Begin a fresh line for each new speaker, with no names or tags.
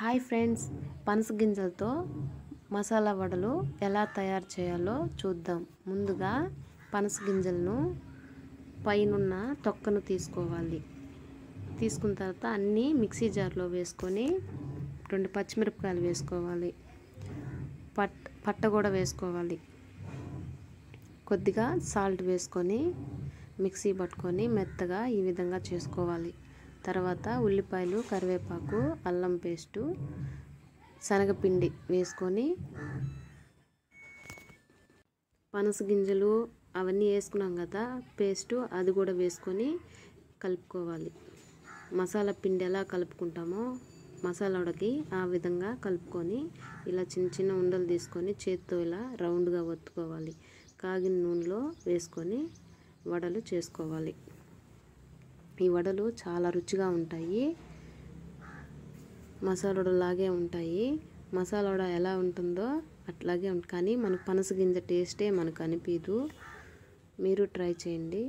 Hi friends పనస గింజలతో మసాలా వడలు ఎలా తయారు చేయాలో చూద్దాం. ముందుగా పనస గింజలను పైనున్న తొక్కను తీసుకోవాలి. తీసుకున్న తర్వాత అన్నీ మిక్సీ జార్లో వేసుకొని రెండు పచ్చిమిరపకాయలు వేసుకోవాలి. పట్ పట్ట కూడా వేసుకోవాలి. కొద్దిగా సాల్ట్ వేసుకొని మిక్సీ పట్టుకొని మెత్తగా ఈ విధంగా చేసుకోవాలి. తర్వాత ఉల్లిపాయలు కరివేపాకు అల్లం పేస్టు శనగపిండి వేసుకొని పనస గింజలు అవన్నీ వేసుకున్నాం కదా పేస్టు అది కూడా వేసుకొని కలుపుకోవాలి. మసాలా పిండి ఎలా కలుపుకుంటామో మసాలా ఉడకి ఆ విధంగా కలుపుకొని ఇలా చిన్న చిన్న ఉండలు తీసుకొని చేత్తో ఇలా రౌండ్గా ఒత్తుకోవాలి. కాగిన నూనెలో వేసుకొని వడలు చేసుకోవాలి. ఈ వడలు చాలా రుచిగా ఉంటాయి. మసాలా వడలాగే ఉంటాయి. మసాలా వడ ఎలా ఉంటుందో అట్లాగే ఉంటుంది కానీ మనకు పనస గింజ టేస్టే మనకు అనిపించదు మీరు ట్రై చేయండి.